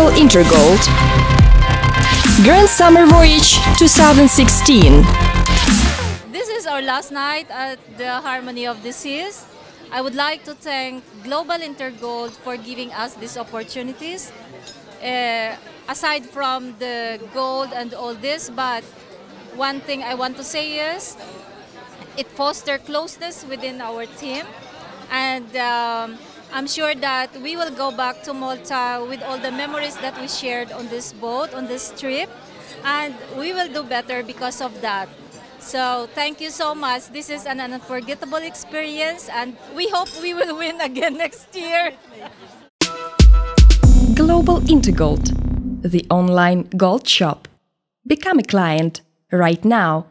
Global Intergold Grand Summer Voyage 2016 This is our last night at the Harmony of the Seas. I would like to thank Global Intergold for giving us these opportunities. Uh, aside from the gold and all this, but one thing I want to say is it fosters closeness within our team. And um, I'm sure that we will go back to Malta with all the memories that we shared on this boat, on this trip. And we will do better because of that. So thank you so much. This is an unforgettable experience and we hope we will win again next year. Global Intergold, the online gold shop. Become a client right now